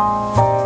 oh